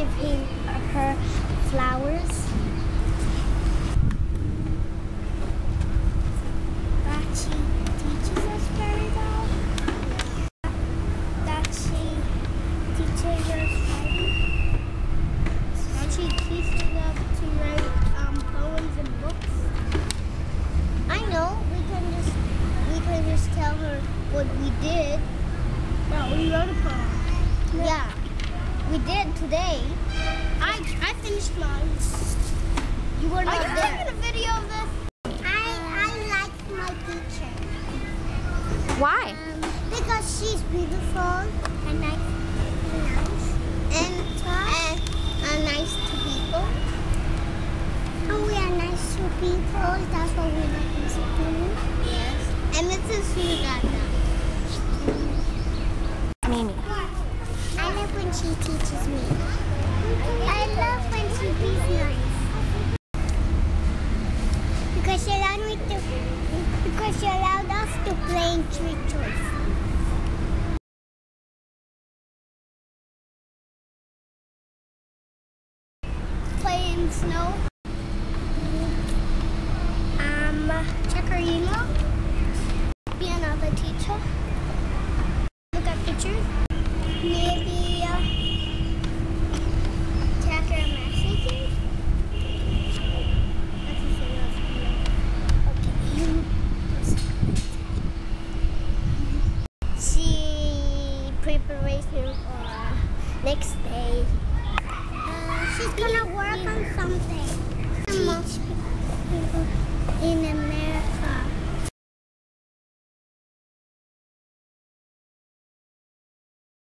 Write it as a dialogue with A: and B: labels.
A: give him her flowers.
B: Teaches us teaches us
C: teaches us to write um, poems and books.
A: I know we can just we can just tell her what we did.
C: No, we wrote a poem.
A: We did today.
C: I I finished mine.
A: You were not Are you there. taking a
C: video of this?
B: I I like my teacher
D: Why?
B: um, because she's beautiful and nice and nice
A: and and uh, nice to people.
B: And we are nice to people. That's what we like in she teaches me. I love when she is nice. Because she allowed me to because she allowed us to play in tree choice.
A: Play in
C: snow. Um Check her
A: preparation for next day.
B: Uh, She's gonna work on something.